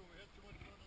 over here too much.